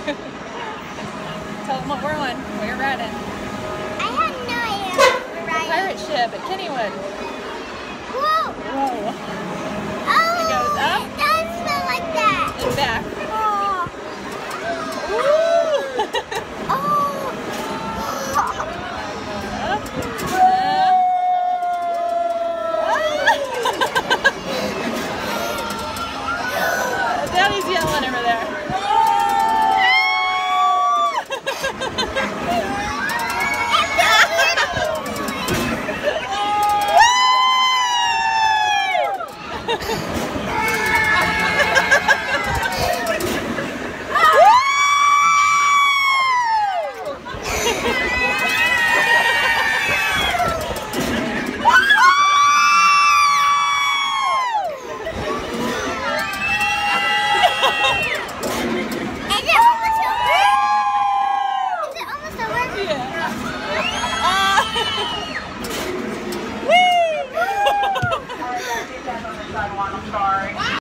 Tell them what we're on, what you're riding. I have no idea we're riding. Pirate ship at Kennywood. Whoa! Whoa. Oh, it goes up. It does smell like that. And back. Oh. Ooh. oh. Daddy's yelling over there. Yeah. I'm sorry. charge.